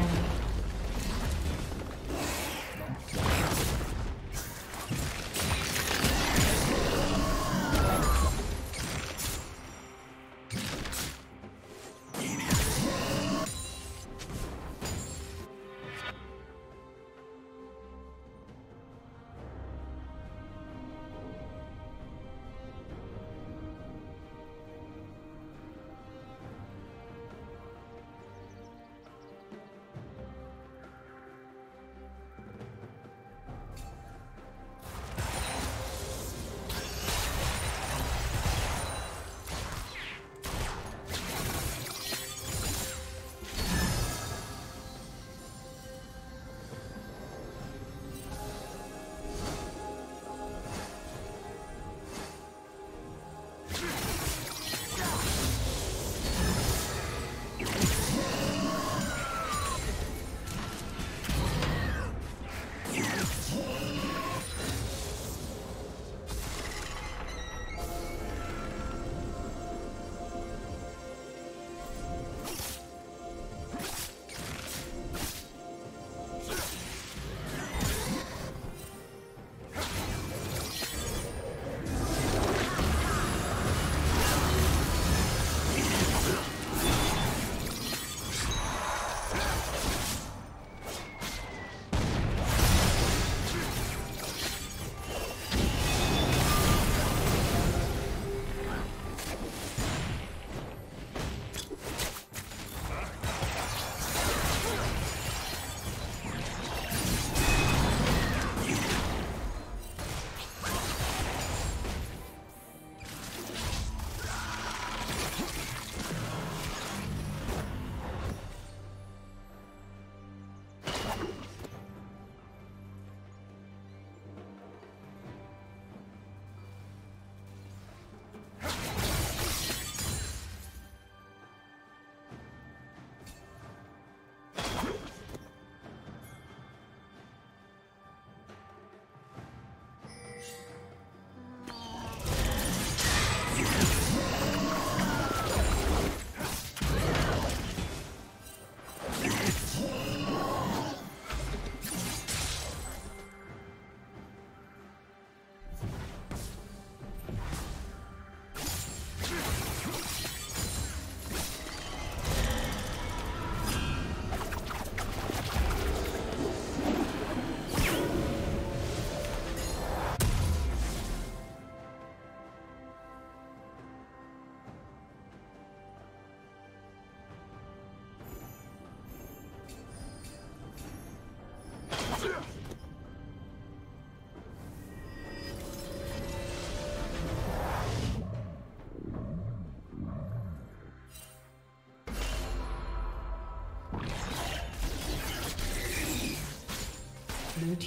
destroyed.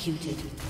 Executed.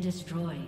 destroyed.